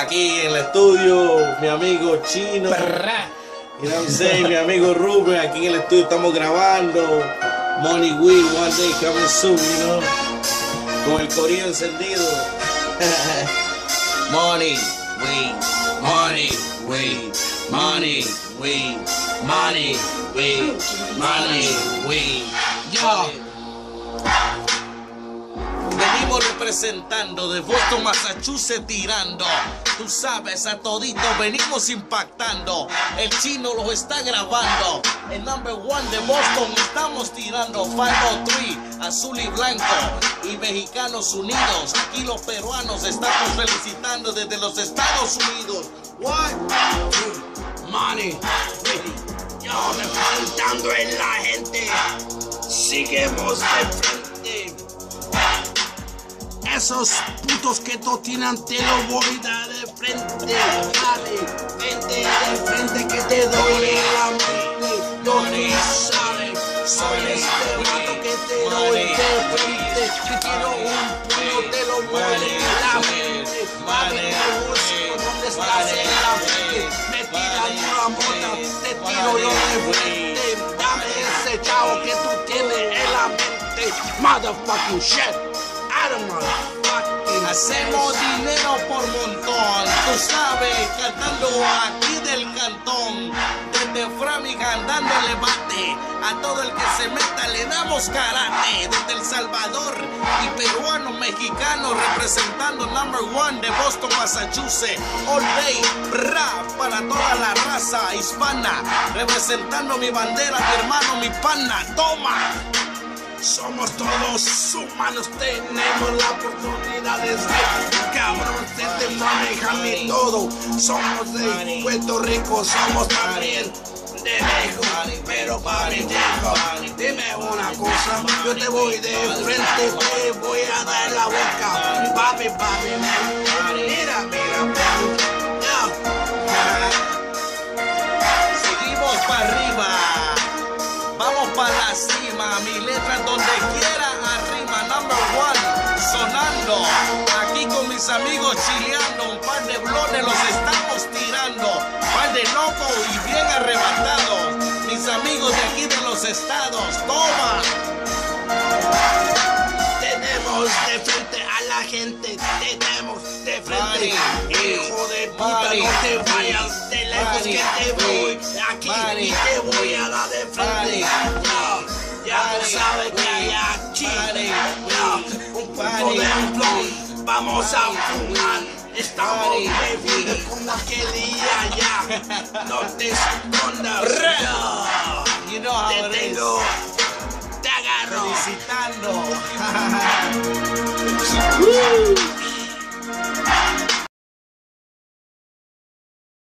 Aquí en el estudio, mi amigo Chino. Y no sé, mi amigo Rubén, aquí en el estudio estamos grabando. Money Will, One Day Coming Soon, you know. Con el corillo encendido. money, we, money, we, money, we, money, we, money, we. Yo. Representando de Boston, Massachusetts tirando. Tú sabes, a todito venimos impactando. El chino los está grabando. El number one de Boston estamos tirando. 503, azul y blanco. Y mexicanos unidos. Aquí los peruanos estamos felicitando desde los Estados Unidos. What? Money. Yo representando en la gente. Seguimos de frente. Esos putos que totinan te lo voy a dar de frente. Dale, vente de frente que te doy en la mente. Yo ni sabe, soy este vato que te doy de frente. Si quiero un puño te lo muere en la mente. Mami, me busco donde estás en la mente. Me tiran una mota, te tiro yo de frente. Dame ese chavo que tú tienes en la mente. Motherfucking shit. Hacemos dinero por montón, tú sabes, cantando aquí del cantón. Desde Framingham dándole bate, a todo el que se meta le damos karate. Desde El Salvador y peruano, mexicano, representando number one de Boston, Massachusetts. All day, rap para toda la raza hispana. Representando mi bandera, mi hermano, mi pana, toma. Somos todos humanos, tenemos la oportunidad de ser cabrón, se te manejan y todo. Somos de Puerto Rico, somos también de México, pero viejo, dime una cosa, yo te voy de frente, te voy a dar la boca, papi, papi, mira, Aquí con mis amigos chileando. Un par de blones los estamos tirando. Par de locos y bien arrebatados. Mis amigos de aquí de los estados. Toma. Tenemos de frente a la gente, tenemos de frente. Hijo de puta, no te vayas de lejos que te voy aquí y te voy a dar de frente. ya tú money, sabes que un de blon. Vamos a fumar. Estamos money, bebiendo como aquel día ya. No te escondas. You know how Te it is. tengo, te agarro. Felicitando.